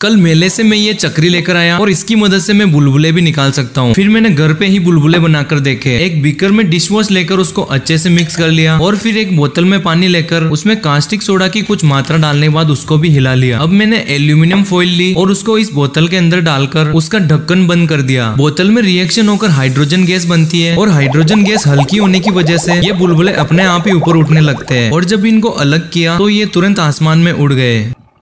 कल मेले से मैं ये चक्री लेकर आया और इसकी मदद से मैं बुलबुले भी निकाल सकता हूँ। फिर मैंने घर पे ही बुलबुले बनाकर देखे। एक बीकर में डिश वॉश लेकर उसको अच्छे से मिक्स कर लिया और फिर एक बोतल में पानी लेकर उसमें कास्टिक सोडा की कुछ मात्रा डालने के बाद उसको भी हिला लिया। अब मैंने एल्यूमिनियम फॉइल ली और उसको इस बोतल के अंदर डालकर उसका ढक्कन बंद कर दिया। बोतल में रिएक्शन होकर हाइड्रोजन गैस बनती है और हाइड्रोजन गैस हल्की होने की वजह से ये बुलबुले अपने आप ही ऊपर उठने लगते हैं और जब इनको अलग किया तो ये तुरंत आसमान में उड़ गए।